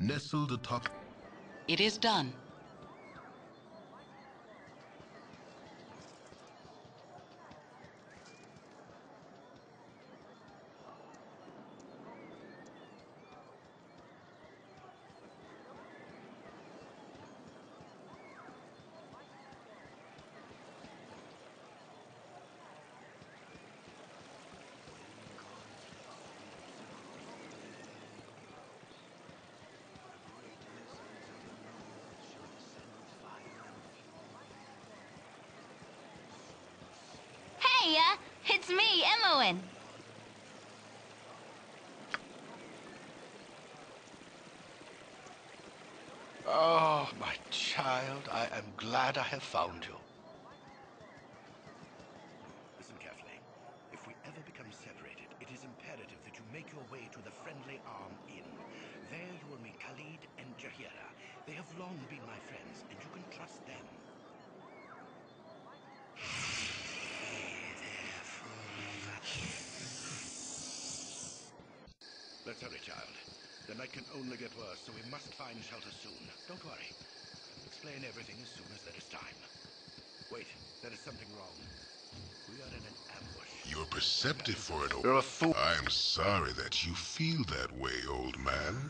Nestled atop. It is done. Hiya, it's me, Imoen. Oh, my child, I am glad I have found you. Listen carefully. If we ever become separated, it is imperative that you make your way to the Friendly Arm Inn. There you will meet Khalid and Jaheira. They have long been my friends, and you can trust them. Let's hurry, child. The night can only get worse, so we must find shelter soon. Don't worry. I'll explain everything as soon as there is time. Wait, there is something wrong. We are in an ambush. You're perceptive for it. You're a fool. I'm sorry that you feel that way, old man.